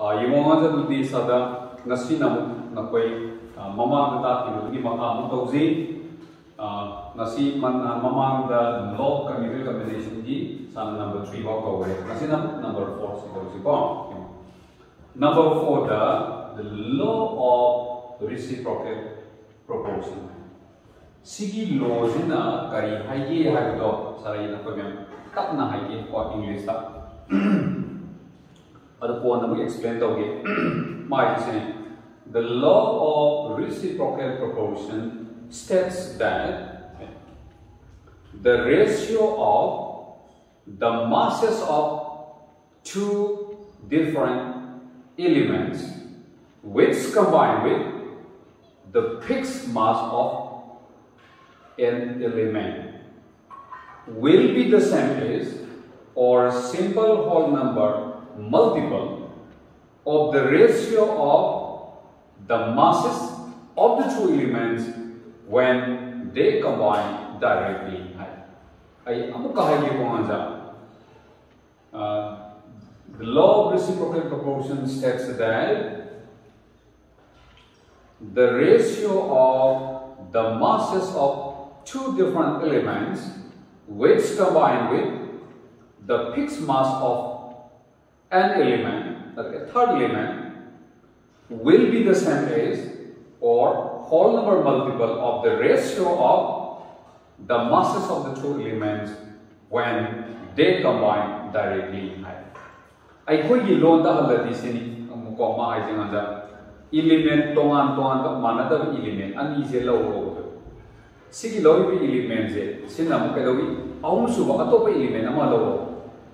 ꯌꯦꯡꯉꯣꯉꯥꯗ ꯑꯗꯨꯗꯤ ꯁꯥꯗ ꯉꯁꯤ ꯅꯃꯨꯛ ꯅꯈꯣꯏ ꯃꯃꯥꯡꯗ ꯇꯥꯛꯈꯤꯕꯗꯨꯒꯤ ꯃꯈꯥ ꯑꯃꯨꯛ ꯇꯧꯖꯤ ꯉꯁꯤ ꯃꯃꯥꯡꯗ ꯂꯣ ꯀꯦꯃꯤꯀꯦꯜ ꯀꯝꯕꯤꯅꯦꯁꯟꯒꯤ ꯁꯥꯅ ꯅꯝꯕꯔ ꯊ꯭ꯔꯤ ꯐꯥꯎ ꯇꯧꯔꯦ ꯉꯁꯤ ꯅꯝꯕꯔ ꯐꯣꯔ ꯁꯤ ꯇꯧꯁꯤꯀꯣ ꯅꯝꯕꯔ ꯐꯣꯔꯗ the law of reciprocal proportion sigi law sina kari haye haibdo sarai na ko mem tapna haye ko english ta ಅದು ಫೋನ್ ನಮಗೆ ಎಕ್ಸ್ಪ್ಲೇನ್ ತೋಗಿ ಮಾಹಿತಿ The law of reciprocal proportion states that the ratio of the masses of two different elements which combine with the fixed mass of an element will be the same as or simple whole number multiple of the ratio of the masses of the two elements when they combine directly. I am uh, the law of reciprocal proportion states that the ratio of the masses of two different elements which combine with the fixed mass of an element, like a third element, will be the same as or whole number multiple of the ratio of the masses of the two elements when they combine directly. ꯑꯩꯈꯣꯏꯒꯤ ꯂꯣꯟꯗ ꯍꯜꯂꯗꯤ ꯁꯤꯅꯤ ꯑꯃꯨꯛꯀꯣ ꯃꯥ ꯍꯥꯏꯁꯦ ꯉꯥꯟꯗ element ꯇꯣꯉꯥꯟ ꯇꯣꯉꯥꯟꯕ ꯃꯥꯟꯅꯗꯕ element ꯑꯅꯤꯁꯦ ꯂꯧꯔꯣꯕꯗꯣ ꯁꯤꯒꯤ ꯂꯧꯔꯤꯕ ꯏꯂꯤꯃꯦꯟꯁꯦ ꯁꯤꯅ ꯑꯃꯨꯛ ꯀꯩꯗꯧꯏ ꯑꯍꯨꯝꯁꯨꯕ ꯑꯇꯣꯞꯄ ꯏꯂꯤꯃꯦꯟ ꯑꯃ ꯂꯧꯔꯣ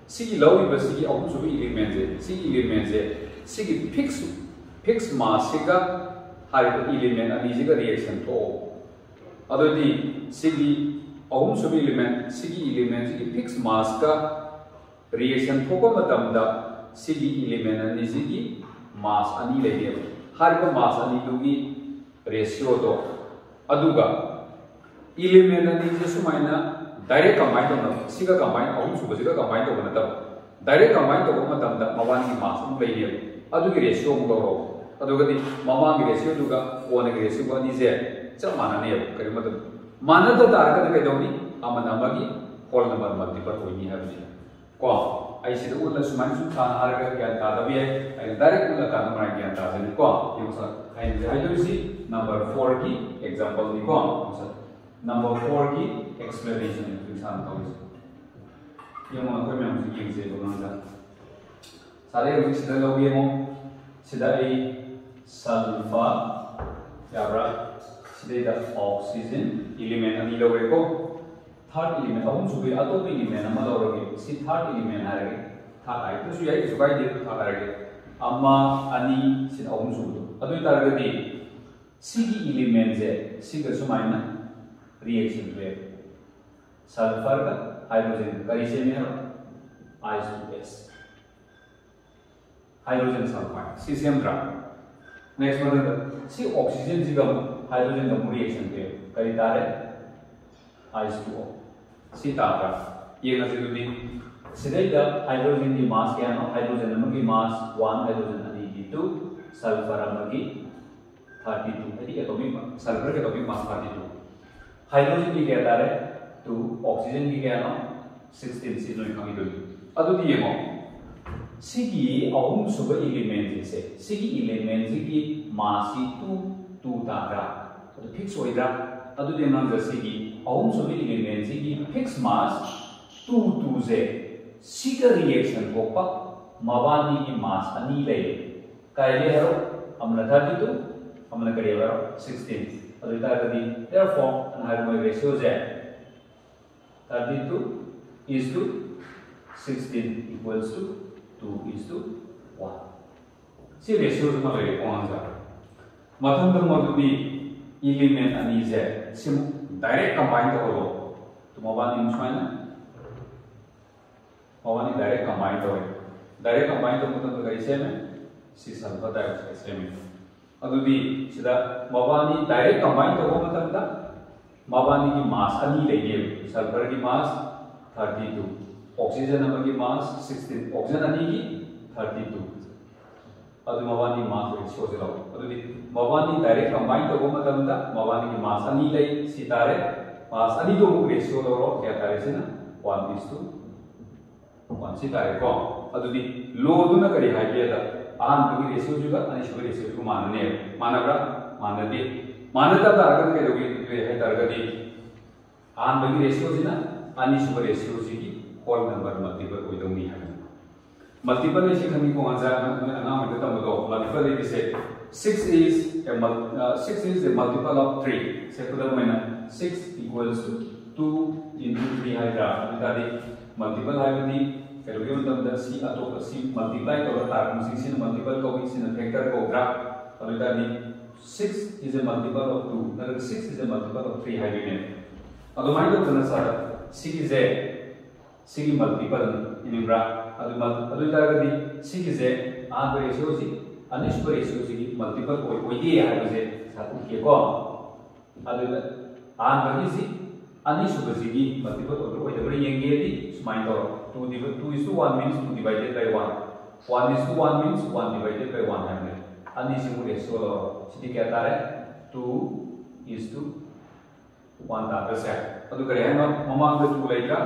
ꯁꯤꯒꯤ ꯂꯧꯔꯤꯕ ꯁꯤꯒꯤ ꯑꯍꯨꯝꯁꯨꯕ ꯏꯂꯤꯃꯦꯟꯁꯦ ꯁꯤꯒꯤ ꯏꯂꯤꯃꯦꯟꯁꯦ ꯁꯤꯒꯤ ꯐꯤꯛꯁ ꯐꯤꯛꯁ ꯃꯥꯁꯁꯤꯒ ꯍꯥꯏꯔꯤꯕ ꯏꯂꯤꯃꯦꯟ ꯑꯅꯤꯁꯤꯒ ꯔꯤꯑꯦꯛꯁꯟ ꯊꯣꯛꯑꯣ ꯑꯗꯨꯗꯤ ꯁꯤꯒꯤ ꯑꯍꯨꯝꯁꯨꯕ ꯏꯂꯤꯃꯦꯟ ꯁꯤꯒꯤ ꯏꯂꯤꯃꯦꯟꯁꯤꯒꯤ ꯐꯤꯛꯁ ꯃꯥꯁꯀ ꯔꯤꯑꯦꯛꯁꯟ ꯊꯣꯛꯄ ꯃꯇꯝꯗ ꯁꯤꯒꯤ ꯏꯂꯤꯃꯦꯟ ꯑꯅꯤꯁꯤꯒꯤ ꯃꯥꯁ ꯑꯅꯤ ꯂꯩꯅꯦꯕ ꯍꯥꯏꯔꯤꯕ ꯃꯥꯁ ꯑꯅꯤꯗꯨꯒꯤ ꯔꯦꯁꯤꯌꯣꯗꯣ ꯑꯗꯨꯒ ꯏꯂꯤꯃꯦꯟ ꯑꯅꯤꯁꯦ ꯁꯨꯃꯥꯏꯅ डायरेक्ट कंबाइन तौर सिगा कंबाइन अहम सुबसिगा कंबाइन तौर नतब डायरेक्ट कंबाइन तौर मतमदा मवानी मास अम लेने अदुगी रेशियो अम लौरो अदुगदि ममांगी रेशियो दुगा ओनगी रेशियो अनि जे चप मानने करि मतलब मानद तारगद कइदौनी अमन अमगी होल नंबर मल्टीपल होइनी हबनि को ai sida ulla suman su than harga gyan ta dabi ai direct ulla ta namra gyan ta jani ko yesa ai ai do si number 4 ki example ni ko number 4 ki explanation in san tawis yung mga ko myang sige sige ko nang sare yung sida lo gi mo sida ai sulfa yabra sida da oxygen element ani lo ko third element ahum subi ato bi element ama lo ge si third element ha ge tha ai to su yai su bai de tha ha reaction wave sulphur का hydrogen कई से में H two S hydrogen sulphide CCM draw next मतलब सी oxygen जी का hydrogen का reaction पे कई तारे आइस टू ओ सी तारा ये ना सिद्धि सिद्धि हाइड्रोजन की मास क्या है? हाइड्रोजन नंबर की मास 1 हाइड्रोजन अनी की 2 सल्फ़र नंबर की 32 है एटॉमिक सल्फ़र के एटॉमिक मास 32 हाइड्रोजन की क्या तारे टू ऑक्सीजन की क्या ना 16 सी लोई खांगी दोई अदु दी येमो सिगी अहुम सुब एलिमेंट से सिगी एलिमेंट की मासी टू टू तारा अदु फिक्स होइदा अदु दे नंग सिगी अहुम सुब एलिमेंट की फिक्स मास टू टू से सिगा रिएक्शन कोपा मवानी की मास अनी ले कायले हरो हमने 32 हमने करिए 16 अभी तार दी तेरा फॉर्म अनहाइड मोइ रेशियो जाए तार दी इस तू सिक्सटीन इक्वल्स तू टू इस तू वन सी रेशियो तो मारे कौन सा मतलब तो मतलब भी इलिमेंट अनीज है सिम डायरेक्ट कंबाइन तो करो। तो मोबाइल इंस्ट्रूमेंट ना? मोबाइल डायरेक्ट कंबाइन तो है। डायरेक्ट कंबाइन तो मतलब तो कैसे में सी सल्फ़र डाइऑक्साइड से मिलता सिदा मबानी डायरेक्ट कंबाइन तब मतलब मबानी की मास अनी लेगे सल्फ़र की मास 32 ऑक्सीजन की मास 16 ऑक्सीजन अनी की 32 अदु मबानी मास रेशियो से लो अदु दी मबानी डायरेक्ट कंबाइन तो मत मबानी की मास अनी सितारे मास अनी तो रेशियो लो रो क्या तारे से ना 1 is to 1 सितारे को दी लो दु ना करी दुगी रेशियो जुगा अनी शुगर रेशियो को मानने मानबरा मानदे मानता तारगत के दोगी है तारगती आन दुगी रेशियो से ना अनी शुगर रेशियो से की होल नंबर मल्टीपल कोई दोगी है multiple is kami ko anja na na ma ta mo multiple is say 6 is a uh, 6 is a multiple of 3 say to the mana 6 equals to 2 into 3 hydra ta di multiple hai ni kero yo tam da si ato ka si multiply ko ta kum si sin multiple ko sin factor ko gra ta ta di 6 is a multiple of 2 na 6 is a multiple of 3 hydrogen ado mai ko tana sa 6 is a 6 multiple in bra अदु मल अदु तारगदि सिगिजे आब ratio सि अनिष्प ratio सि multiple ओइ ओइदि हाबजे सातु के को अदु आन बगि सि अनिष्प सिगि मल्टीपल ओइ ओइ दबरे येंगे दि स्माइन तो two divide two is two one means two divided by one one is two one means one divided by one hundred अन्य सिमुले सोलह सिटी कहता है टू इज़ टू वन दाते से अब तो करें ना ममांग दे टू ले का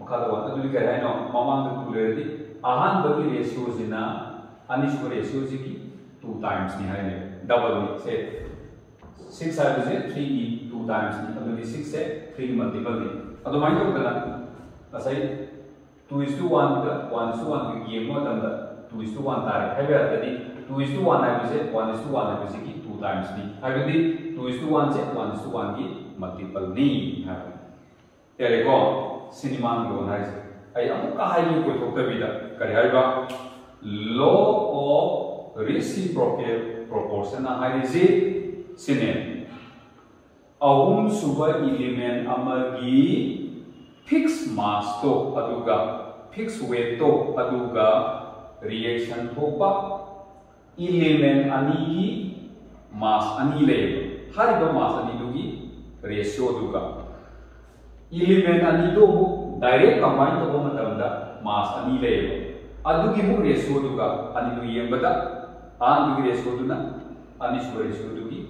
मखा दो वन अब तो करें ना ममांग दे टू लेर दी आहान बगे रेशियो जिना अन्य सिमुले रेशियो जी की टू टाइम्स निहाइले डबल में से six R G three E two times नहीं अब तो सिक्स है थ्री मल्टीपल नहीं अब तो माइंड करना ऐसा ही two is to 1 the 1 two to 1 की गेम होता टू 2 is to 1 तार है भी आता नहीं 2 is to 1 है भी से 1 is to 1 है भी से कि 2 times नहीं है भी नहीं 2 is to 1 से 1 is to 1 की मल्टीपल नहीं है भी तेरे को सिनेमा में होना है अरे हम कहाँ ही कोई तो तभी था करें है भी law of reciprocal ना है जी सिनेमा अहम सुबह इलिमेंट अमर की मास तो अदुगा फिक्स वेट तो अदुगा रिएक्शन थोपा एलिमेंट अनी की मास अनी ले हारिबा मास अनी दुगी रेशियो दुगा ani to bu direct combine to ma tam da mass ani le adu gi mu ratio du ga ani du yem bada an du ratio du na ani su ratio du gi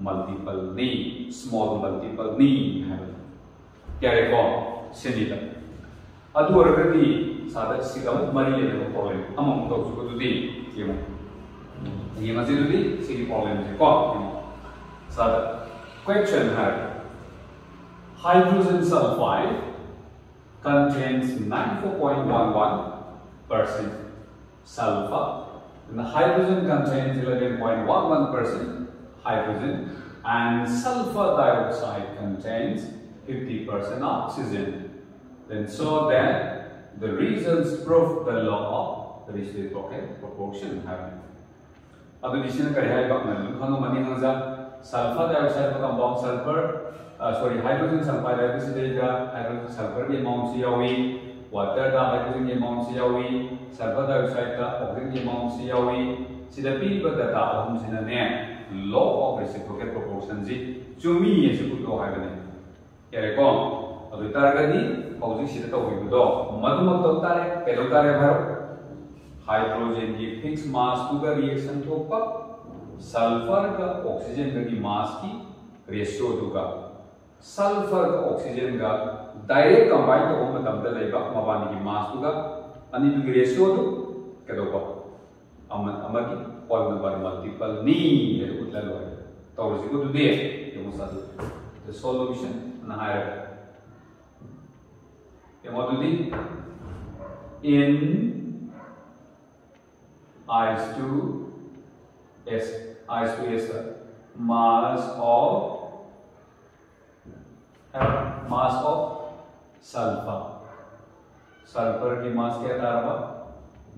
multiple ni small multiple ni ha ꯁꯦꯝꯖꯤꯜꯂ not ꯑꯣꯏꯔꯒꯗꯤ ꯁꯥꯗ ꯁꯤꯒ ꯑꯃꯨꯛ ꯃꯔꯤ ꯂꯩꯅꯕ problem ꯑꯃꯃꯨꯛ ꯇꯧꯁꯨꯕꯗꯨꯗꯤ ꯌꯦꯡꯉꯣ ꯌꯦꯡꯉꯁꯤ ꯑꯗꯨꯗꯤ problem ꯄ꯭ꯔꯣꯕ꯭ꯂꯦꯝꯁꯦ ꯀꯣ ꯁꯥꯗ question ꯍꯥꯏꯔꯦ hydrogen sulfide contains 94.11% sulfur and the hydrogen contains 11.11% hydrogen and sulfur dioxide contains 50% oxygen. Then so that the reasons prove the law of reciprocal proportion happen. अब निश्चित करे है बात में खानो मनी हंसा सल्फ़र डाइऑक्साइड का compound sulphur sorry hydrogen sulphide है किसी तरह का हाइड्रोजन सल्फ़र के अमाउंट से यावी वाटर का हाइड्रोजन के अमाउंट से यावी सल्फ़र डाइऑक्साइड का ऑक्सीजन के अमाउंट से यावी सिदा पी बदता हम सिना ने लॉ ऑफ़ रेसिप्रोकल प्रोपोर्शन जी चुमी ये से कुछ है बने यारे को अब तारगदी हौजिक सिदा तो हुई दो मधुमक तो तारे पेलो तारे भरो। हाइड्रोजन की फिक्स मास का रिएक्शन थोपा सल्फ़र का ऑक्सीजन का की मास की रेशियो दुगा सल्फ़र का ऑक्सीजन का डायरेक्ट कंबाइन तो हम दे लेगा मबानी की मास दुगा अनि दुगी रेशियो दु केदो को अम अम की पॉल नंबर मल्टीपल नी ये उतला लो है तो उसी को दुदे ये मुसा द सॉल्यूशन ना higher मौजूदी in H two S H two S mass of mass of sulphur sulphur की मास क्या था अरबा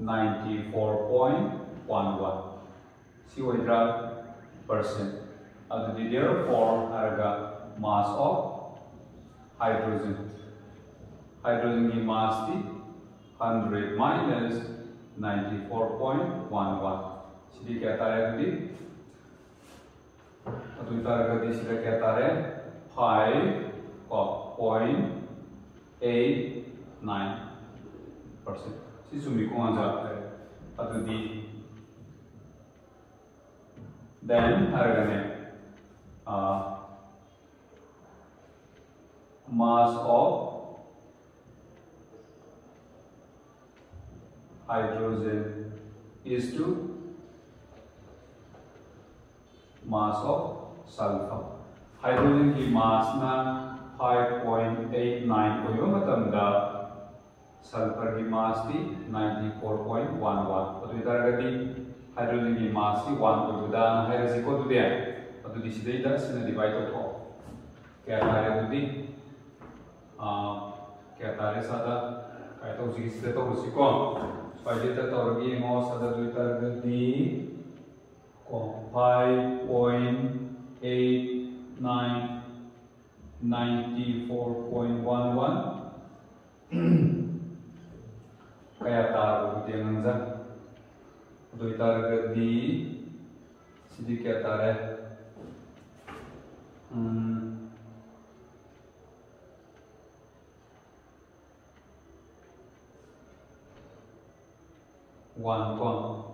ninety four point one one सी ओड्रा परसेंट अब डिडियर फॉर अरगा मास ऑफ़ हाइड्रोजन Hydrogen की mass थी 100 minus 94.11 सीधी कहता है अगली अतुल तरगति सीधा कहता है 5.89 परसेंट। सी सुमी को आजा है अतुदी then haragane uh, mass of hydrogen is to mass of sulfur. Hydrogen की mass ना 5.89 होइबा मतमदा सल्फ़र की मास थी 94.11 अदु इतारगदी हाइड्रोजन की मास थी 1 होइबदा हाइरसी को दुदे अदु दिसिदैदा सिना डिवाइड तो क्या तारे दुदी आ, क्या तारे सादा? काय तो जिससे तो उसी को पहले तक तो रगी मो सादा दु इतारगदी को 5.89 kaya taruh dia ngangza untuk itar di sedikit tare hmm. One ton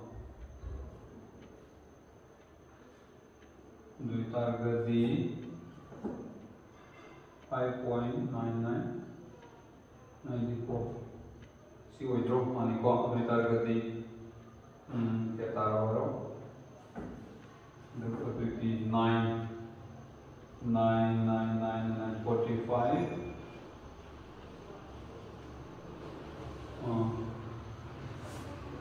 untuk itar di 5.99 94 si withdraw money ko ang targeti um kaya taro ro look at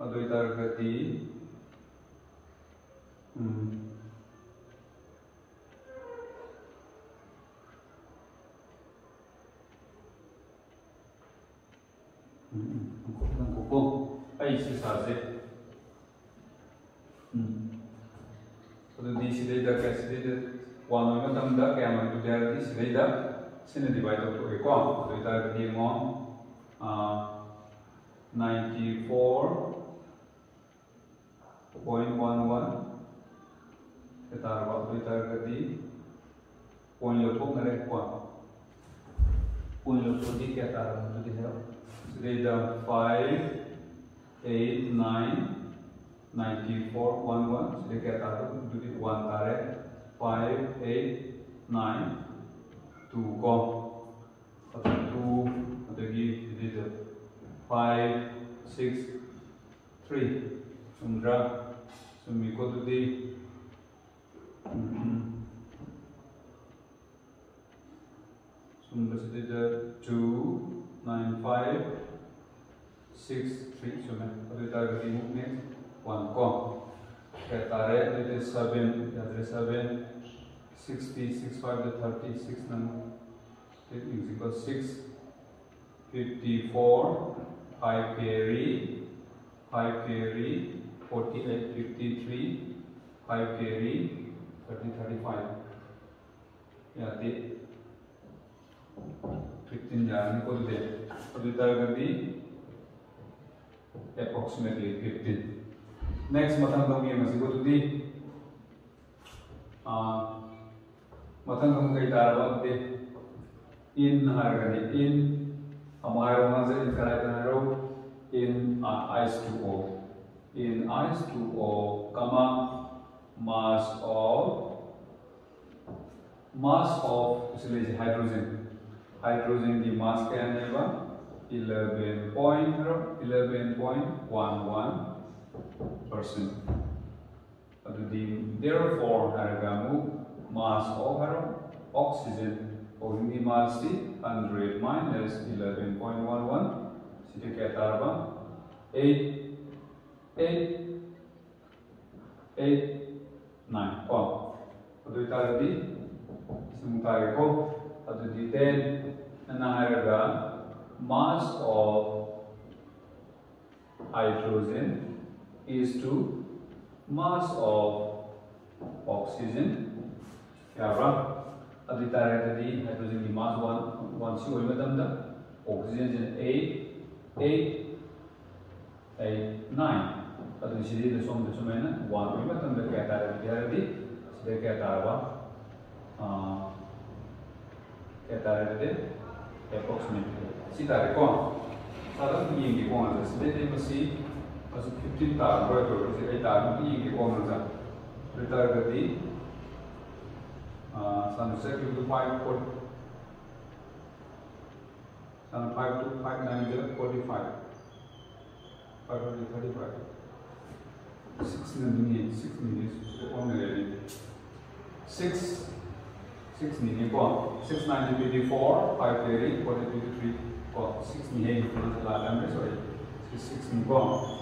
अद्वैतार्हति isi saze. Jadi sila ida kasi ida wano ima tam da kaya ma tuja di sila ida sini divide up a kong. Jadi ida kadi ninety four point one one ꯀꯩꯇꯥꯔꯕ ꯑꯗꯨ ꯑꯣꯏꯇꯥꯔꯒꯗꯤ point ꯂꯧꯊꯣꯛꯅꯔꯦꯀꯣ point ꯂꯧꯊꯣꯛꯑꯗꯤ ꯀꯌꯥ ꯇꯥꯔꯕ ꯑꯗꯨꯗꯤ ꯍꯥꯏꯔꯛꯑꯣ ꯁꯤꯗꯩꯗ five eight nine 94 1 1 so क्या था तो 1 तारे 5 8 9 2 को अब 2 अदगी दिस 5 6 3 सुमरा सुमी को तो दी सुमरा से दिस 2 9 5 6 3 सुमे अदगी तारे move next one com. Ketare it is seven, that is seven, sixty, six five to thirty, six number. It is equal six, fifty-four, five carry, five carry, forty-eight, fifty-three, five carry, thirty, thirty-five. Yeah, the fifteen jar को दे तो दी fifteen. next matang dong yang masih butuh di matang dong kay taro di in harga di in amaro nga sa in karay taro in uh, ice 2o in ice 2o kama mass of mass of इसलिए hydrogen hydrogen की mass क्या है बा 11 point 11.11 percent. Therefore, haragamu mass of oxygen or hindi mass 100 minus 11.11 sila kaya tarba 8 8 8 9 ko adu taradi simutari ko adu di 10 na haraga mass of hydrogen is to mass of oxygen याब्रा अदि तारे तदि hydrogen की मास 1 1 सी ओइ मतम दा oxygen जन 8 8 8 9 अदि सिदि the सोम सोमेना 1 ओइ मतम दा क्या तारे क्या अ क्या तारे दे approximately si तारे को साधारण यिंग की कोण सिदे दे मसी अस 15 तार बरो तो सिदे तार यिंग की कोण जा रिटारगति uh, sun second to 5 foot sun 5 to 5 9 45 535 6 minutes 6 minutes only 6 6 minutes 6 9 24 5 30 40 23 6 minutes la lam sorry 6 minutes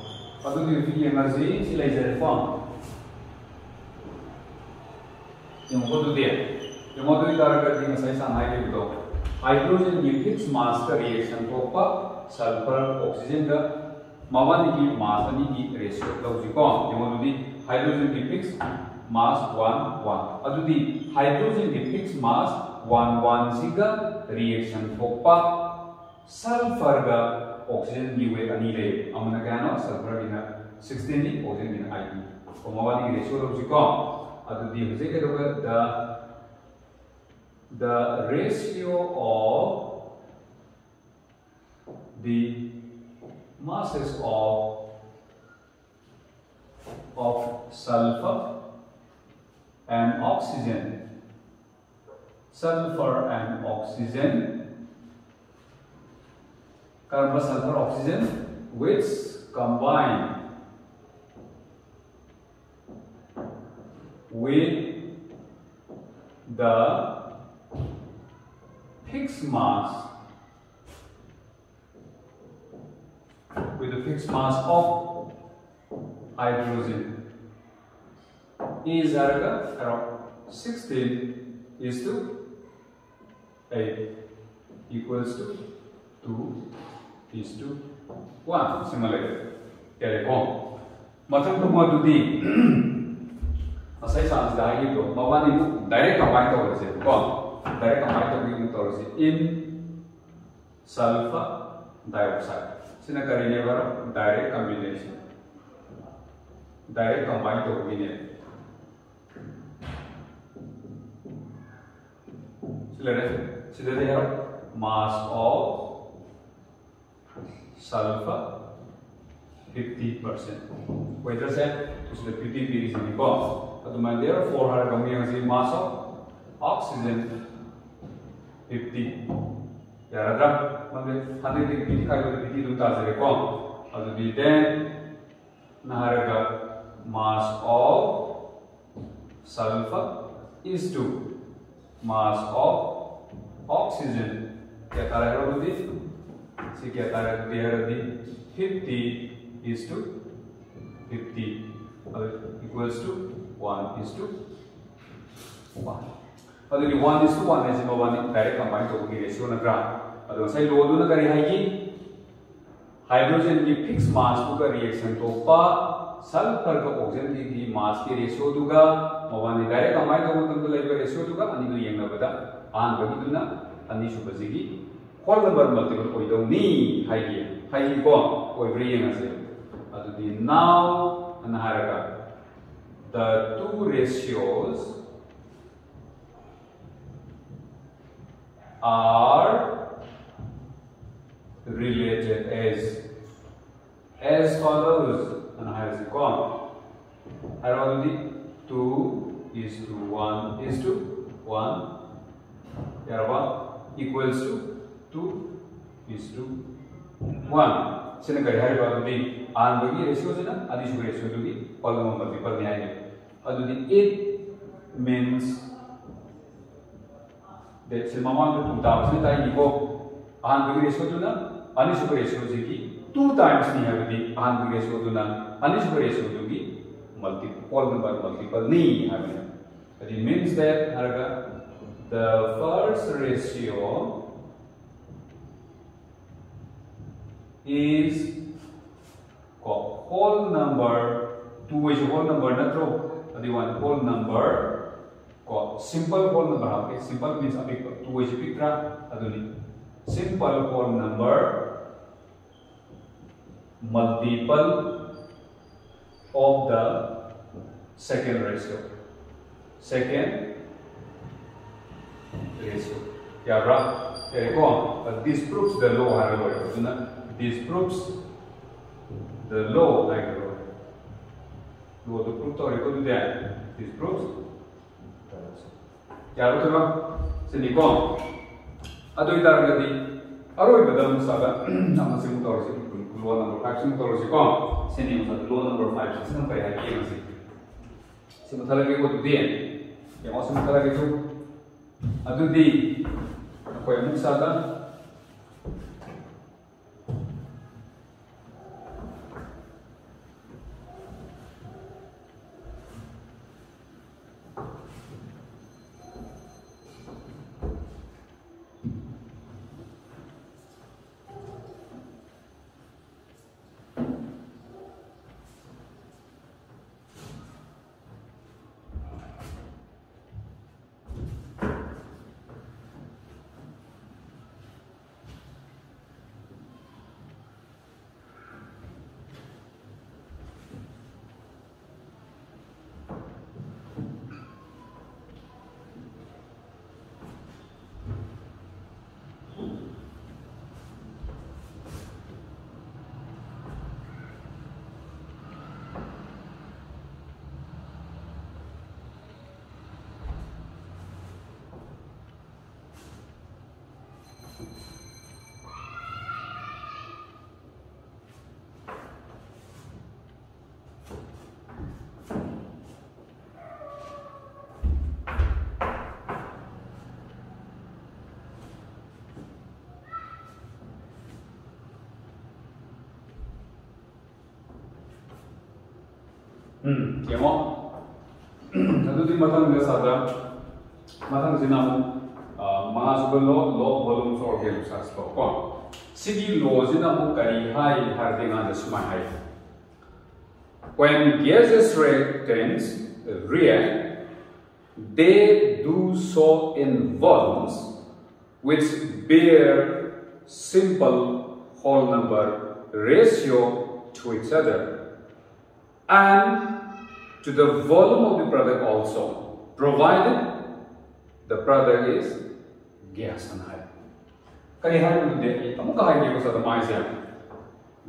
अदुगी वीडियो एनर्जी सिलाई जरे form yung ko dia yung mo tu itar ka ding sai san hai ke to hydrogen ki mass reaction ko pa sulfur oxygen ka मवानी मासनी की ratio लौजिको यूदी hydrogen की fix mass one one अभी hydrogen की fix mass one one reaction थोपा sulphur oxygen निवे अनी रे अमना क्या ना सल्फ़र बिना सिक्सटीन ही ऑक्सीजन बिना आई थी तो मवानी रेशियो लौजिको अभी हो जाएगा तो क्या the the ratio of the masses of of sulfur and oxygen. Sulfur and oxygen. Carbon sulfur oxygen which combine with the fixed mass with a fixed mass of hydrogen. Is around 16 is to 8 equals to 2 is to 1 similarly carry on. ಮತ್ತೊಂದು ತುಂಬ ತುದಿ ಸೈ ಸಾಧಿಸಿದಾಗಿದ್ದು ಮವ ನೀವು direct combine ತೋರಿಸಿ ಕೋ direct combine ತೋರಿಸಿ ತೋರಿಸಿ In sulphur dioxide. सिना करीने वर direct combination direct combine combination सिलेरे सिदे दे हर मास ऑफ़ सल्फ़र 50 परसेंट वही जैसे उसने 50 से निकाल तो तुम्हें दे हर 400 कमी है मास ऑफ़ ऑक्सीजन 50 यार अगर yaradra mande hande de piti kai de piti du ta jare ko adu di then naharaga mass of sulfur is to mass of oxygen क्या तारा है वो दी सी क्या तारा दी है दी 50 is to 50 equals to 1 is to 1. अदुगी 1 is to 1 है जिमा 1 direct combine तो की ratio नग्रा अदु सै लो दु न करी है कि हाइड्रोजन की फिक्स मास को का रिएक्शन तो पा सल्फ़र का ऑक्सीजन की की मास की रेशियो दुगा मवानी डायरेक्ट कंबाइन तो मतलब तो लेबे रेशियो दुगा अनि दु यंग बदा आन बगी दुना अनि सुबजिगी होल नंबर मल्टीपल कोई दो नी हाई की हाई की को कोई ब्री यंग से अदु दी नाउ अनहारगा the two ratios are related as as follows and it gone already 2 is to 1 is to 1 what equals to 2 is to 1 sini kari hari baru di an bagi ratio sini adi suku ratio tu di kalau mau multiple ni aja adu di it means that sini mama tu tu tahu sini tadi iko an bagi ratio tu suku ratio sini two times ni hari di an bagi ratio tu na ani suku ratio tu di multiple number multiple ni hari jadi means that harga the first ratio is whole number 2 is whole ko simple whole number ha simple means apik two is pikra aduni simple whole number multiple of the second ratio second ratio yeah right there you go but this proves the law haralo this proves the law like the law law to prove to record that this proves ಯಾರು ಸಿನಿಕೋ ಅದು ಇದಾಗದಿ ಅರೋಯ್ಬದ ಮುಸಾಗ ನಮ್ಮ ಸಿಮು ತೋರಿಸಿ low law number 5 xin tôi sẽ con xin niệm thật law number 5 xin không phải là kiếm gì xin một thời gian của tụi tiền để có xin một thời gian của tụi à tụi đi nó phải mất sao đó ఏమో చదువుతుంది మతానికి చేస్తారా మతానికి తిన్నాము మహాసభలో లో బలం సోహేలు శాస్త్రకో సిగి లోజినము కరి హై హర్దింగా దశమై హై when gases reactants react they do so in volumes which bear simple whole number ratio to each other. And to the volume of the product also, provided the product is gas and high. Kaya maisya.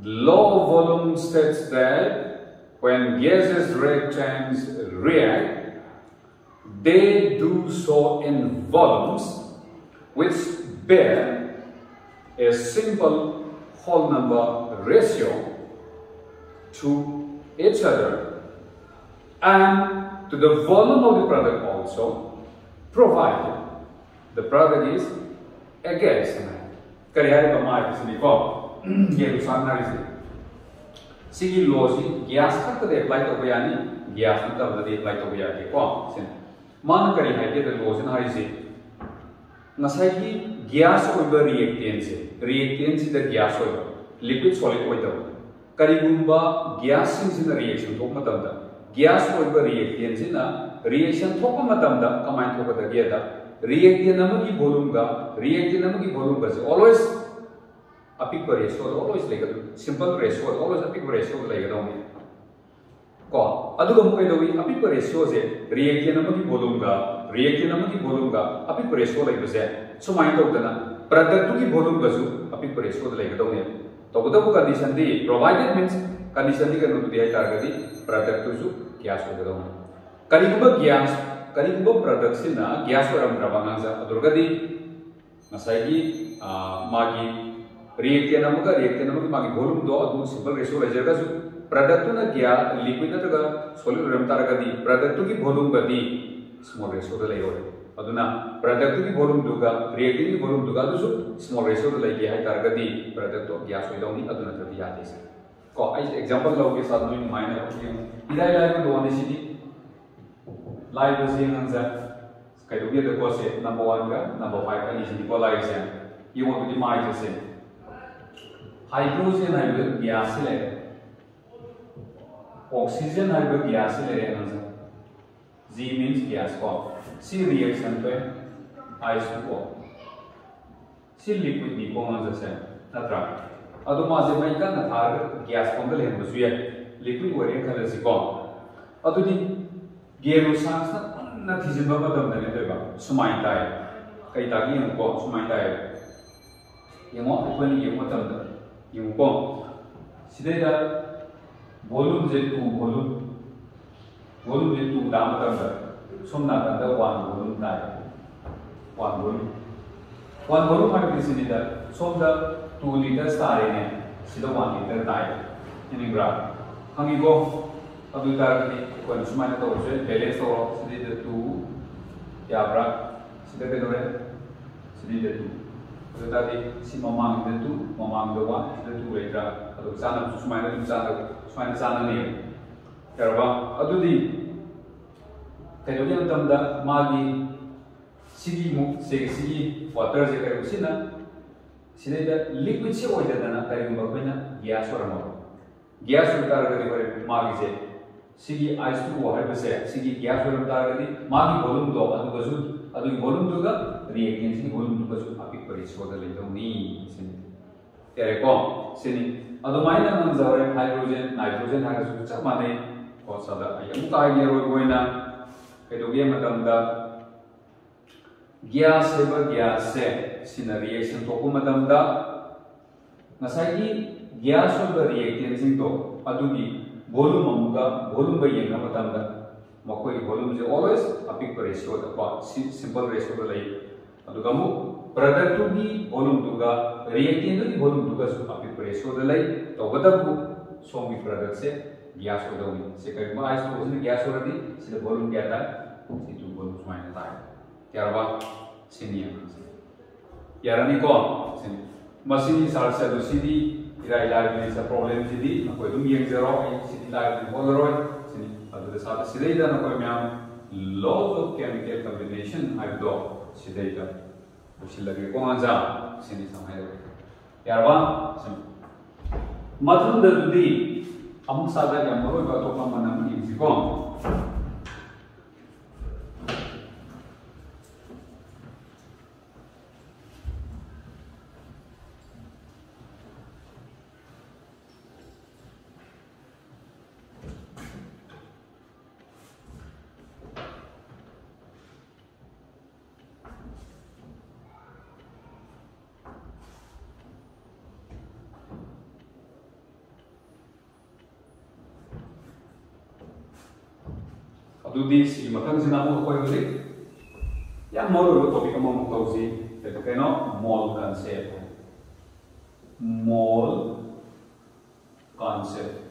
Low volume states that when gases reactants react, they do so in volumes which bear a simple whole number ratio to each other and to the volume of the product also, provided the product is a gas. Kari hari pa mai sini ko, ye lu san hari sini. Sigi lo si gas ka ta apply to ya ni, gas na ta de apply to ya ke ko sin. Man kari hai ke lo sin hari si. Ngasai ki gas oiba reactant se, reactant si da gas oiba, liquid solid oiba. करीगुंबा gas सिंह reaction थोक मतमदा gas ओइबा reactant सिना reaction थोक मतमदा कमाइन थोक द गेदा रिएक्टेंट नमगी वॉल्यूम गा रिएक्टेंट नमगी वॉल्यूम गा ऑलवेज अपिक रेशियो ऑलवेज लेगा सिंपल रेशियो ऑलवेज अपिक को मुकै दोवी अपिक रेशियो से रिएक्टेंट नमगी वॉल्यूम गा रिएक्टेंट नमगी वॉल्यूम गा अपिक रेशियो लेगा से सुमाइन तोकदना प्रोडक्ट की वॉल्यूम गा सु अपिक रेशियो लेगा दोनी तबुतबु कंडीशन दी प्रोवाइडेड ग्यास ग्यास सिना ग्यास वरम प्रबंगांजा अदुरगदी मसाइगी मागी रिएक्टेन अमुका रिएक्टेन अमुकी मागी वॉल्यूम दो अदु सिंपल रेशियो लेजरगा सु प्रोडक्ट ना ग्या लिक्विड नतगा सॉलिड वरम तारगदी प्रोडक्ट की वॉल्यूम गदी स्मॉल रेशियो द लेयो अदुना प्रोडक्ट की वॉल्यूम दुगा रिएक्टिव की वॉल्यूम दुगा स्मॉल द लेके हाई तारगदी प्रोडक्ट तो ग्यास होई दौनी अदुना तबि यादे से एग्जांपल लोगों के साथ में माइनर होती हैं। इधर लाइफ में दो अनिश्चित थी लाइफ उसी में जब कई लोग ये देखो, से नंबर वन का नंबर फाइव का अनिश्चित को लाइफ से ये वो तो जी माइनर से हाइड्रोजन है वो गैस ले ऑक्सीजन है वो गैस ले रहे हैं ना जी मींस गैस को। सी रिएक्शन पे आइसोटोप सी लिक्विड निकोमन जैसे। ना ट्रैक्ट natra adu ma je mai kan na thar gas ko le hen su ye liquid ore khala si ko adu di gero sans na na thijin ba ba dam ne ba sumai tai kai ta gi ko sumai tai yengo ko ni yengo tam da yengo ko sidai da volume je tu volume volume 2 liters taarine sida 1 liter taai ini graph hangi go. Adu tarani kon sumaina to se balance to sida 2 ya graph sida ke dore sida 2 adu tadi si mamang de 2 mamang de 1 sida 2 re graph adu sana sumaina du sana sumaina sana ne yarba adu di. Kaidoge tamda magi sigi mu segi sigi water je kai usina सिद्ध liquid से वो इधर देना तरीकों में बोलना gas और अमोन gas उतार कर दी परे मागी से सिद्ध आइस टू वाहर बसे सिद्ध गैस और उतार कर दी बोलूँ तो अब तो कसूर अब तो बोलूँ तो का रिएक्शन सिद्ध बोलूँ तो कसूर आप ही परिचित हो गए तो नहीं तेरे कौन सिद्ध अब तो माइनर नंबर जावरे हाइड्रोजन माने कौन सा gas heba gas se sina reaction to kuma damda ngasai gi gas heba reactant sing to adugi volume amuga volume ba yenga matamda makoi volume je always apik ratio da pa simple ratio da lai aduga mu product to gi volume duga reactant to gi volume duga su apik ratio da lai to gada bu somi product se gas ho da wi se kai ma isolation gas ho da di sida volume kya ta situ volume sumaina ta ત્યારબાદ સીની યારાની કોણ સીની મસીની સારસેદુ સીની ઇરાઈ લાગની સા problem સીની નકોય દુમ young zero સીની લાગની બોલરોય સીની અદર સાત સીધેઈદા નકોય મ્યામ લોટ ઓફ કેમિકલ કોમ્બિનેશન આઈ ડો સીધેઈદા ઉસી લગે કોણ જા સીની સમય ત્યારબાદ સીની મતલબ દુદી અમુક સાદા કે મરોય બાતો પણ મનમ ઇઝી કોણ tudi si makak zinamu ko yuri ya moru topic mo mo tawsi eto keno mol concept mol concept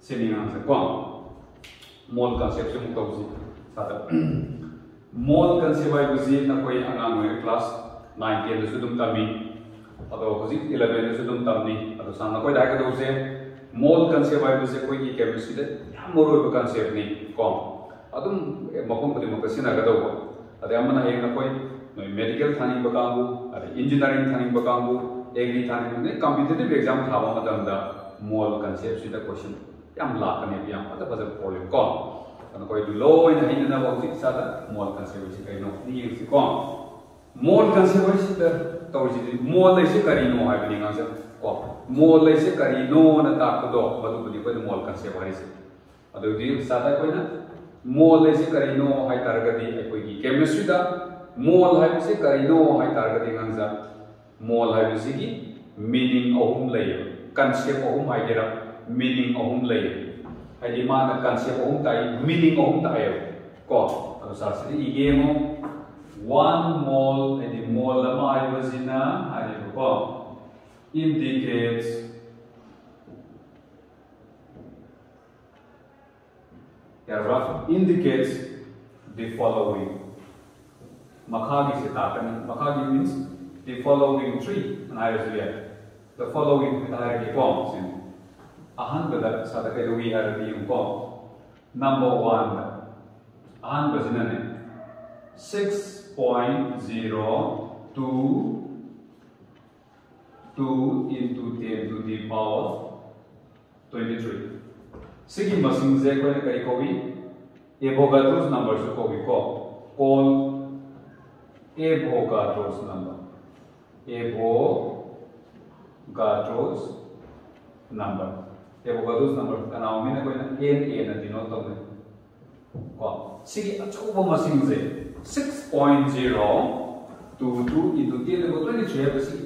se kwa mol concept mo tawsi sata mol concept ay guzi na koy angano class 9 ke sudum tami ado hozik 11 sudum tamni Hindustan में कोई दायका दोस्त हैं मोल concept vibe से कोई ये chemistry दे यहाँ मोरो एक कंसेप्ट नहीं कॉम अदम मकों पर दिमाग कैसे नगद होगा अरे अम्म ना एक ना कोई नहीं मेडिकल थाने बकाऊंगे अरे इंजीनियरिंग थाने बकाऊंगे एक नहीं थाने में कंप्यूटर भी एग्जाम था वहाँ मतलब ना मोल कंसेप्ट सीधा क्वेश्चन यहाँ मला� को मोल से करी नो न को मोल कंसेप्ट हरि से अदु मोल से करी नो तारगदी केमिस्ट्री मोल है से करी नो तारगदी मोल है से मीनिंग अहम ले कंसेप अहम है मीनिंग अहम ले मा न अहम ता मीनिंग अहम तायो को अदु सासरी इगेमो one mole indicates a rough indicates the following. Makagi sitatan. Makagi means the following tree And I in Irish The following hierarchy forms in Ahanbada Sadakadowi Arabian form. Number one, Ahanbazinane 6.0 to 2 into 10 to the power 23 sigi masing je ko ne kai ko wi avogadro's number so ko wi ko call avogadro's number avogadro's number avogadro's number ka naam me na ko na n a na dino to me ko sigi achobo masing je 6.0 to 2 into 10 to 23 ba sigi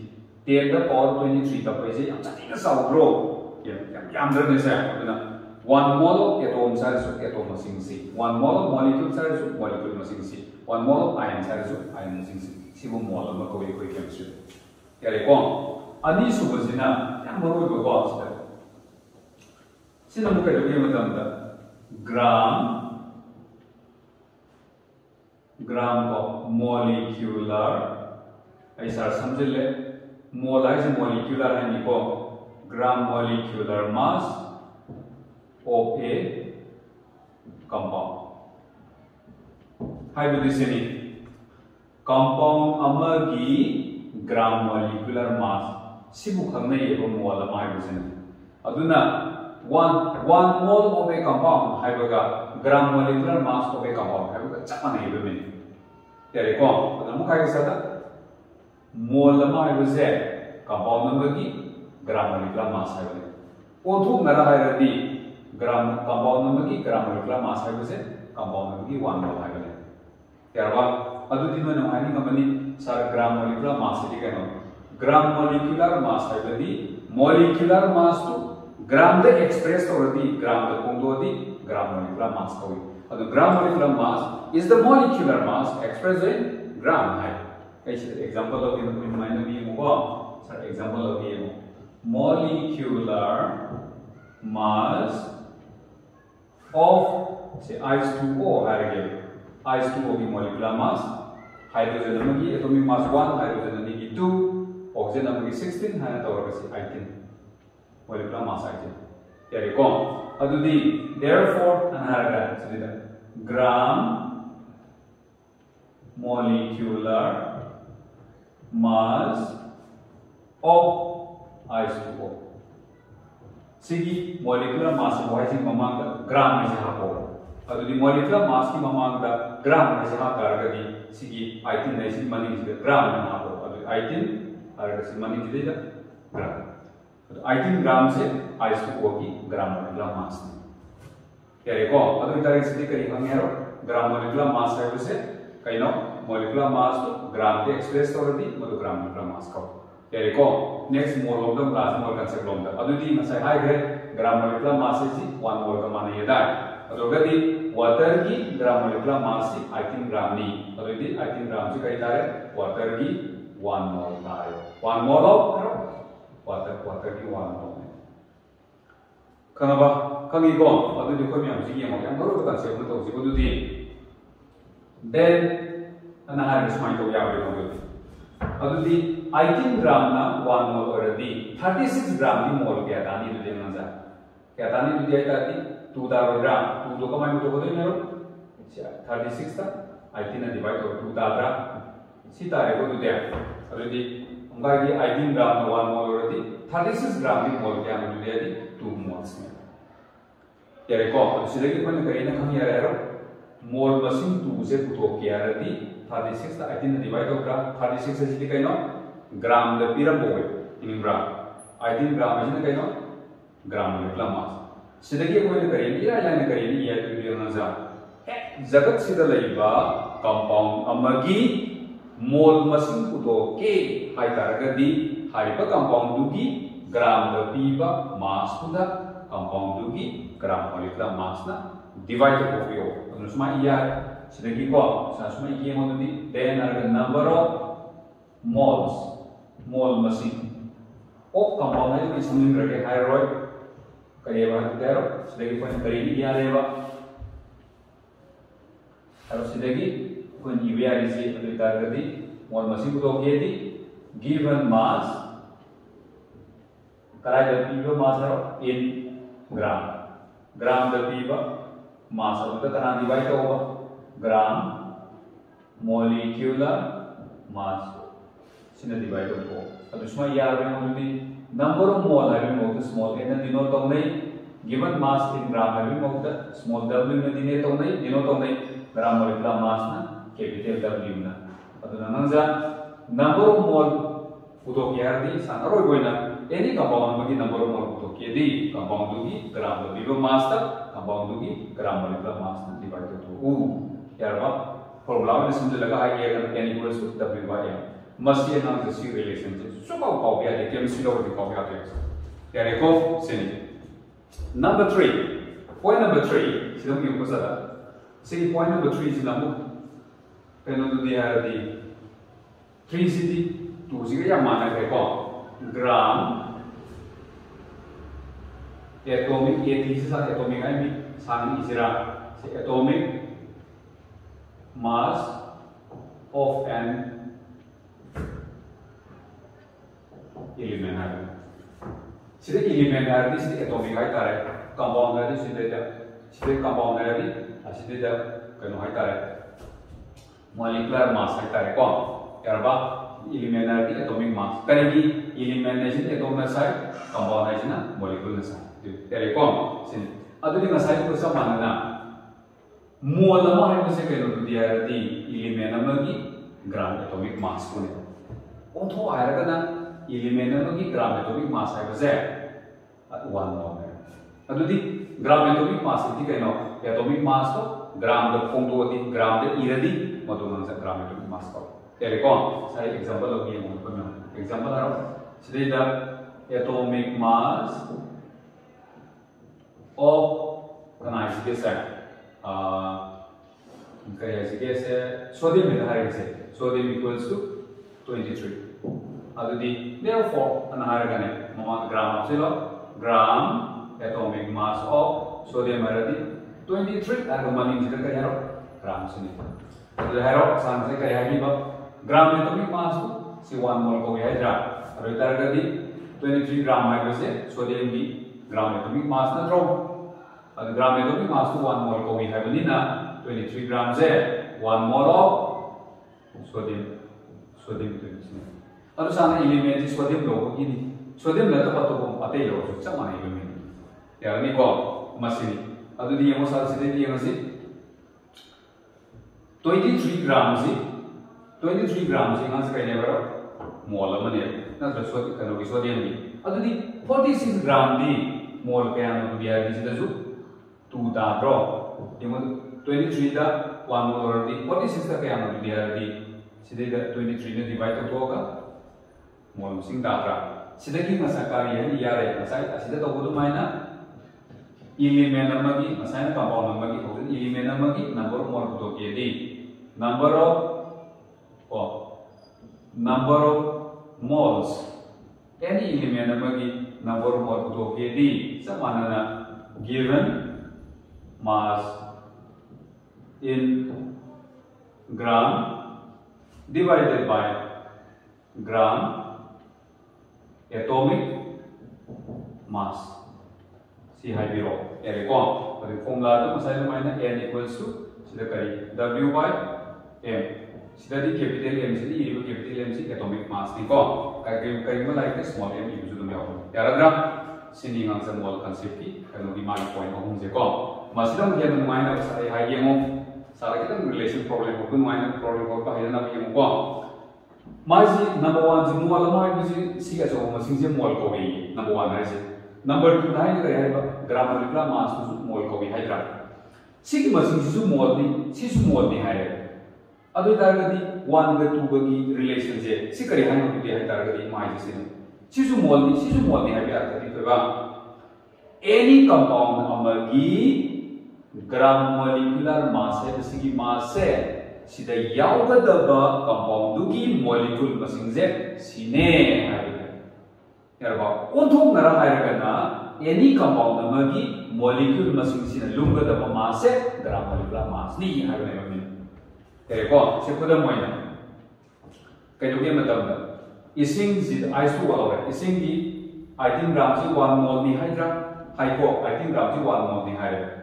molecule masing si 10 the power 23 ta paise yam chatina sa bro ꯌꯥꯝꯗ꯭ꯔꯕꯅꯦ ꯁꯦ ꯑꯗꯨꯅ one mall of atom ꯍꯥꯏꯔꯁꯨ atom ꯃꯁꯤꯡꯁꯤ one mall of molecule ꯍꯥꯏꯔꯁꯨ molecule ꯃꯁꯤꯡꯁꯤ one mall of ꯑꯥꯏꯟ ꯍꯥꯏꯔꯁꯨ ꯑꯥꯏꯟ ꯃꯁꯤꯡꯁꯤ ꯁꯤꯕꯨ mall ꯑꯃ ꯀꯧꯏ ꯑꯩꯈꯣꯏ ꯀꯦꯃꯤꯁꯇ꯭ꯔꯤꯗ ꯌꯥꯔꯦꯀꯣ ꯑꯅꯤꯁꯨꯕꯁꯤꯅ ꯌꯥꯝ ꯃꯔꯨꯑꯣꯏꯕꯀꯣ ꯁꯤꯗ ꯁꯤꯅ ꯑꯃꯨꯛ ꯀꯩꯗꯧꯒꯦ ꯃꯇꯝꯗ ꯒ꯭ꯔꯥꯝ gram को molecular ऐसा समझ ले मोल है मोलिकुलर है निको gram molecular mass of a compound. हाइब्रिडिसिनी compound amagi gram molecular mass sibu khamne yebo mol ama haibrisini aduna one one mole of a compound haibaga gram molecular mass of a compound haibaga chapana yebo min yare ko aduna mukai sada mol compound amagi gram molecular mass है बने ओथु नरा है रदी ग्राम compound number की ग्राम molecular mass है बसे compound number की 1 मोल है बने यारवा अदु दिन में नमानी कंपनी सारा ग्राम मोलिकुलर मास है कहनो ग्राम मोलिकुलर मास है बदी मोलिकुलर मास तो ग्राम द एक्सप्रेस तो रदी gram the पोंदो the gram molecular mass को अदु gram molecular mass is the molecular mass express in gram है। ऐसे एग्जांपल ऑफ़ इन माइंड में ये होगा सर एग्जांपल ऑफ़ ये molecular mass of say H2O harage H2O की molecular mass hydrogen amagi atomic mass 1 hydrogen amagi 2 oxygen amagi 16 hana tawraga si 18 molecular mass 18 yari ko adudi therefore anharaga sidida gram molecular mass of isotope. सिगी molecular mass वाइजिंग ममांग gram में जहाँ पोर अगर दी molecular mass की ममांग डा ग्राम में जहाँ कार कर दी सिगी आई थिंक नहीं मनी जिसके ग्राम में जहाँ पोर अगर आई थिंक अगर कर सिगी जा ग्राम तो आई ग्राम से आइस को की ग्राम मॉलिक्यूलर मास नहीं क्या रे कौन अगर इधर इसलिए करी हम यारों ग्राम मॉलिक्यूलर मास है उसे कहीं ना मॉलिक्यूलर मास तो ग्राम के एक्सप्रेस तौर मतलब ग्राम में मास कौ तेरे को नेक्स्ट मोर लोग तो ग्राम मोर का सेक ग्राम में मास है वन मोर का माने ये दाय अब तो वाटर की ग्राम में मास है आई थिंक ग्राम नी अब दी आई थिंक ग्राम से कहीं दाय वाटर की वन मोर दाय वन मोर वाटर वाटर की वन मोर कहना कहीं को अब दी देखो हम जी ये मौके हम � अदुदी 18 ग्राम ना 1 मोल ओरदी 36 ग्राम दी मोल क्या तानी दुदे नजा क्या तानी दुदे आई ताती 2 दारो ग्राम 2 दो कमाई तो बोले मेरो अच्छा 36 था 18 ना डिवाइड और 2 दारा सी तारे को दुदे अदुदी उनका ये 18 ग्राम ना 1 मोल ओरदी 36 ग्राम दी मोल क्या दुदे दी 2 मोल्स में क्या रे को यार मोल मसिंग 2 से पुतो किया रदी 36 ता 18 divide होगा 36 से कहीं नो ग्राम द पीरम बोगे इन ग्राम 18 ग्राम में कहीं नो ग्राम में प्लम मास सिदगी कोई नहीं या या करे नहीं या तो बियो नजा जगत सिदा लइबा कंपाउंड अमगी मोल मसिंग पुतो के हाई तारगदी हाइबा कंपाउंड दुगी ग्राम द पीबा मास पुदा कंपाउंड दुगी ग्राम मोलिकुलर मास ना डिवाइड हो गयो अनुस्मा या श्रेणी को सांस्कृतिक ये मतलब दी टेन अर्ग नंबर ऑफ़ मॉल्स मॉल मशीन ओ कंपाउंड है किस मिनट रखे हाइड्रोइड करिए बात क्या रो श्रेणी को करेगी क्या रहेगा अरो श्रेणी को निवेशी से अभी कर दी मॉल मशीन को तो क्या दी गिवन मास कराए जब पीवा मास रो इन ग्राम ग्राम जब पीवा मास अभी तो कराने दिवाई तो होगा ग्राम molecular mass sina divide ko adu sma yar be mo di number of mole hai mo the small n denote to nai given mass in gram hai mo the small w में दिने तो नहीं denote तो नहीं gram molecular mass ना capital w ना adu nang ja number of mole udo yar di san aro goina any compound की number of mole udo के दी compound की gram molecular mass तक compound की gram molecular mass ना divide तो फॉर्मूला में समझ लगा है ये अगर n equals to w by m must be an the c relation से सो का कॉ गया है केमिस्ट्री लोग कॉ गया है यार देखो सिनी नंबर 3 पॉइंट नंबर 3 सिदम की ऊपर सदा सी पॉइंट नंबर 3 सिदम पेनो तो दिया है दी 3 सिटी 2 सिगे या माना है को ग्राम एटॉमिक ए थी से एटॉमिक है भी सानी इजरा से atomic mass of an element. Şimdi elementler de şimdi atomik haytare, compoundlar de şimdi de, şimdi compoundlar de, şimdi de kano haytare, molecular mass haytare kon. Yarba elementler de atomic mass. Kani ki atom ne say, compound ne şimdi molecule ne kon. Şimdi ne? है this is the सिर्फ़ compound है this this is the कनो है तारे molecular mass है तारे कौन यार बा element है the atomic mass करेगी element है जिन atom है साइ compound है जिन molecule है साइ यार कौन सिन अदुनी मसाइल को कहीं दिया ग्राम एटॉमिक मास को ने ग्राम एटॉमिक मास है वन मोल है अदुदी ग्राम मास दी मास तो ग्राम दी ग्राम ग्राम मास को तेरे कौन सारे एग्जांपल ये मोल को मास ऑफ़ कनाइस के सेट kaya sige se sodium में धारे से sodium equals to 23 adudi therefore an higher gane mama gram से लो gram atomic mass of sodium aradi 23 ago maning jita kaya ro gram से नहीं adudi hero san से kaya hi ba gram atomic mass को si 1 mol को है गदी 23 ग्राम micro से sodium की ग्राम एटॉमिक मास ना थ्रो ग्राम मास को 1 मोल को भी है बनी ना 23 grams है 1 mole of sodium sodium 23 अनु साना एलिमेंट सोडियम लो की नि सोडियम ल त पतो को पते लो जो चमा एलिमेंट या नि को मसिनी अदु दि यमो साल सिदे दि यमसि 23 ग्राम सि 23 ग्राम सि sai ne baro mol amane na tra sodium kano ki sodium ni adu di 46 gram di mol kaya no dia di sida to the drop. Even 23 the one over di? what is the kaya no dia di sida the 23 ne divide to hoga mol sing da dra sida ki masakari ya ya re masai sida to itu maina element number ki masai na compound number ki hoga element number ki number mol to ke di number of oh number of moles Ini element number ki number mol to ke di nana, given mass in gram divided by gram atomic mass. How we roll. Ere ko. But the formula to masai na n equals to sida kari w by m. Sida di capital M sida di capital M si atomic mass ni ko. Kaya kaya mo like small m use to ako. Yaradra sini ngang sa mol concept ki kaya di mind point ko hung se ko. Masida mo kaya mo maina sa ay hay mo सारा kita relation problem kun main problem ko pa hina bi mo mai si number 1 ji mo ala mai bi si ka so mo sing je mol ko bi number 1 hai si number 2 nai ka hai ba grammar likra mas su mol ko bi hai tra si ki ma sing su mol ni si su mol ni hai adu tar ga di 1 ga 2 ga ki relation je si kari hai no bi hai tar ga di mai ji si si su mol ni si su mol ni hai bi gram molecular mass है जैसे कि मास है सीधा यावगदबा compound की molecule से सिने है doge matam da ising ji iso awre ising di 18 gram ji 1 mol ni haidra hai ko 18 gram ji 1 mol ni haidra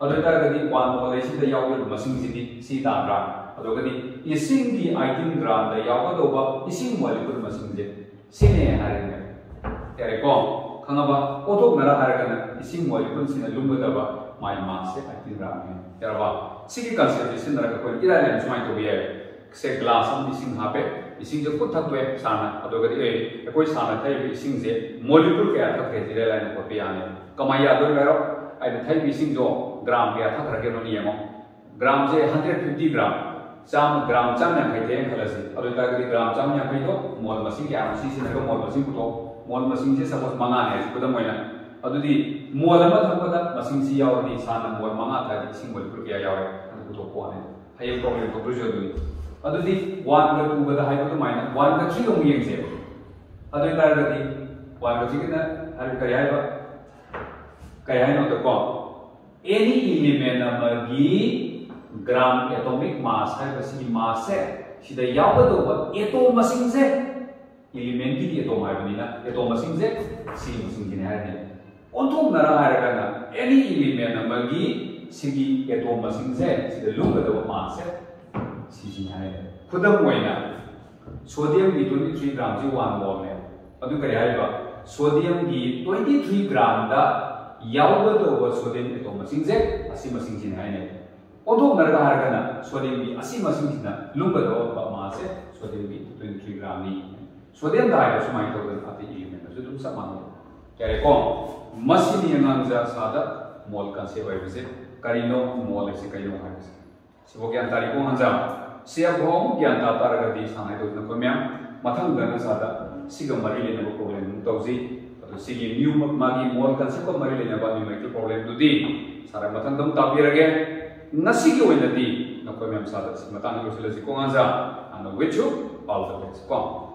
adu tar gadi 1 mol ai si da yaw masing ji di si ta dra adu gadi ising di 18 gram da yaw do ba ising molecule masing ji sine haidra kare ko khangaba otok nara haragana ising molecule sina lumgadaba mai mass se 18 gram hai yarba sigi concept sin nara ko ira le chumai to biye se glass am ising ha pe ising jo ग्राम के आधा करके नोनी ammo ग्राम जे 150 ग्राम। चाम ग्राम चाम ने खैते से। अब इता ग्राम चाम ने खैतो मोल मशीन के आमसी से नगो मोल मशीन को मोल मशीन से सपोज़ मंगा ने मोल म थप मोल मंगा था दी सिंगल रुपया प्रॉब्लम से अब इता करी 1 का की ना हर करयाय बा। एनी एलिमेंट ऑफ़ गी ग्राम एटॉमिक मास है बस ये मास है सीधा याव तो वो एटो मशीन से एलिमेंट की एटो मार बनी ना एटो मशीन से सी मशीन की नहर है उन तो मेरा है रखा ना एनी एलिमेंट ऑफ़ गी सीधी एटो मशीन से सीधा लूंग तो वो मास है सी जी नहर है खुद हम वही ना सोडियम की ट्वेंटी थ्री ग्राम से वन बॉम है अब तो क्या है सोडियम की ट्वेंटी थ्री ग्राम का ग्राम दा यावग दो व सोडियम एटम मसिंग जे असि मसिंग जिन हाय ने ओदो नरगा हारगना सोडियम की मा से सोडियम की 23 ग्राम नि सोडियम दा हाइबा सुमाइ तो गन अति एलिमेंट जो तुम सब मानो सादा मोल का से वाइब से करिनो मोल से करिनो हाइब से सिबो ज्ञान तारीखों हंजा सियाब होम ज्ञान ता तारगदी सानाय दो न कोम्याम मथंग दन सादा सिग मरी लेने बो प्रॉब्लम तौजी तो सिगी न्यू मागी मोल कंसेप्ट मरी लेने बा न्यू माइक्रो प्रॉब्लम दुदी सारा मथंग दम ताबिरगे नसिगी ओइनदी न कोम्याम सादा Matang लोसलसी कोंगाजा and which you all the best. Come.